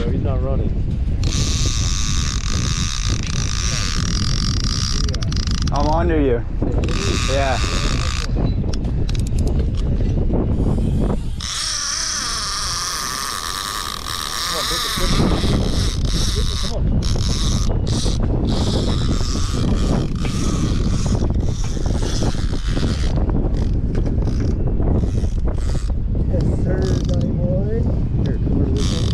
bro. He's not running. I'm under you. Yeah. Yes, sir, Johnny boy. Here, come over to this one.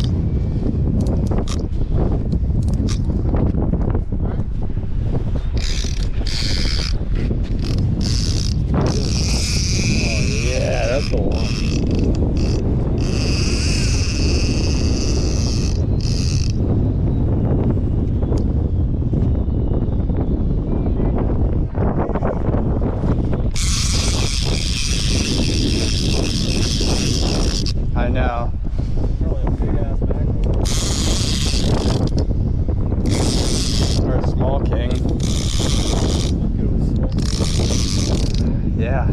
Oh yeah, that's the one. I know. Probably a big ass mackerel. Or a small king. Yeah.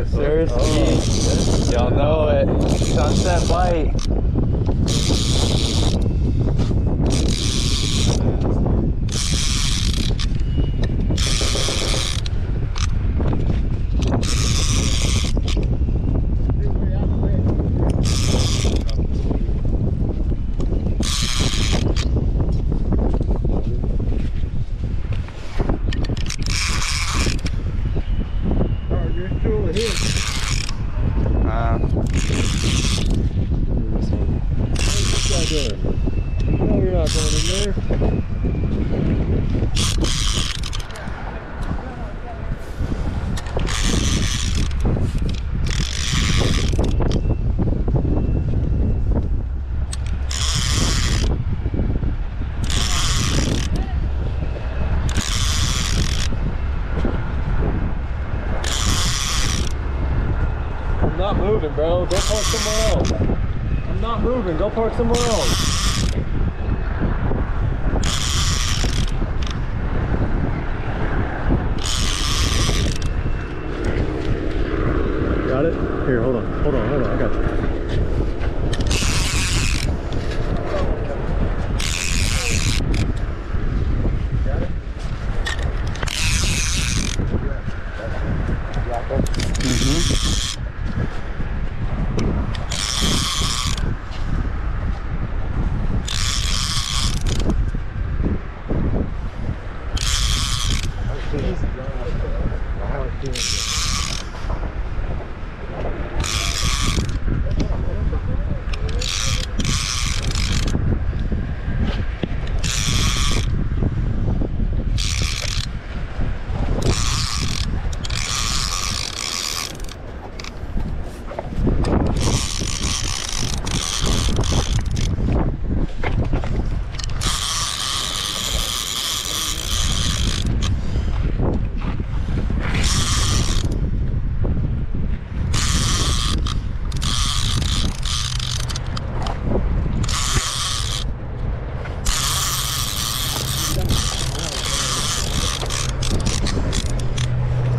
Yes, sir. Oh, Y'all know it. Sunset bite. Oh, you're still here. Uh, Doing? No, you're not going in there. I'm not moving, bro. Go park somewhere else. Not moving. Go park somewhere else. Got it? Here, hold on. Hold on, hold on. I got you. Got it? mhm.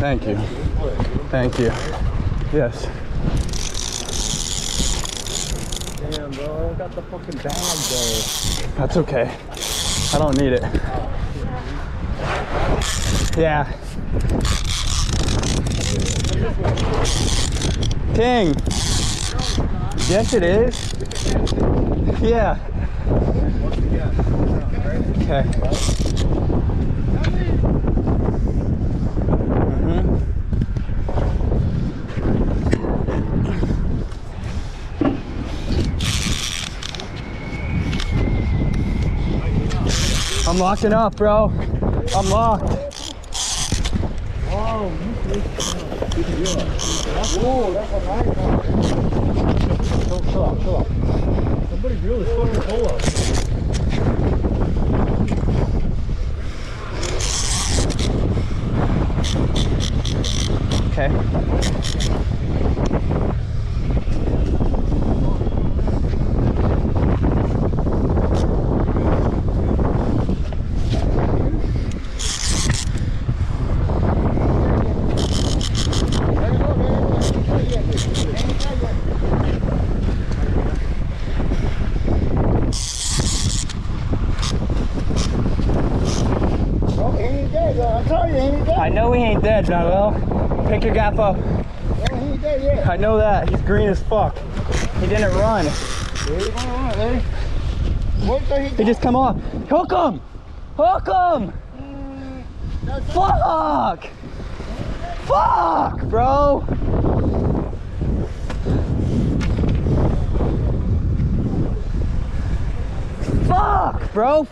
Thank you. Thank you. Yes. Damn, bro. I got the fucking bag, though. That's okay. I don't need it. Yeah. King. Yes, it is. Yeah. Okay. Locking up, bro. I'm locked. Whoa, that's a nice one. Chill, chill chill out. Somebody really fucking pull up. Okay. I he ain't dead. Know he ain't dead, Noel. Pick your gaff up. He ain't dead yet. I know that. He's green as fuck. He didn't run. He He just come off. Hook him! Hook him! Fuck! Fuck, bro! Fuck, bro!